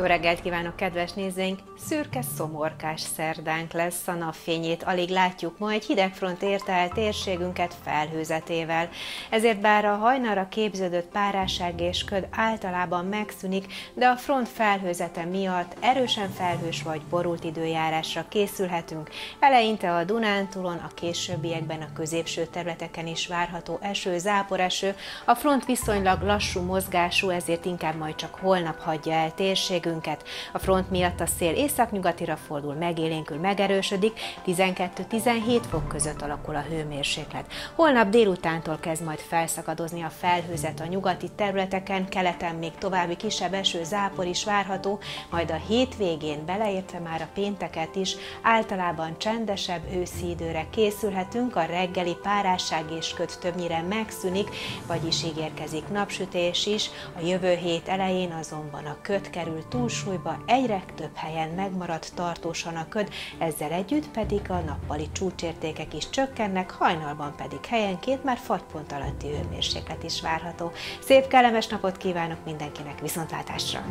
Jó reggelt kívánok, kedves nézőink! Szürke szomorkás szerdánk lesz, a napfényét alig látjuk ma, egy hidegfront érte el térségünket felhőzetével. Ezért bár a hajnalra képződött párásság és köd általában megszűnik, de a front felhőzete miatt erősen felhős vagy borult időjárásra készülhetünk. Eleinte a Dunántúlon, a későbbiekben a középső területeken is várható eső, záporeső. A front viszonylag lassú mozgású, ezért inkább majd csak holnap hagyja el térségünket térségünket. A front miatt a szél északnyugatira fordul, megélénkül, megerősödik, 12-17 fok között alakul a hőmérséklet. Holnap délutántól kezd majd felszakadozni a felhőzet a nyugati területeken, keleten még további kisebb eső, zápor is várható, majd a hétvégén beleértve már a pénteket is általában csendesebb őszi időre készülhetünk, a reggeli párásság és köt többnyire megszűnik, vagyis ígérkezik napsütés is, a jövő hét elején azonban a köt kerül túlsúlyba, egyre több helyen megmarad tartósan a köd, ezzel együtt pedig a nappali csúcsértékek is csökkennek, hajnalban pedig helyenként már fagypont alatti hőmérséklet is várható. Szép kellemes napot kívánok mindenkinek, viszontlátásra!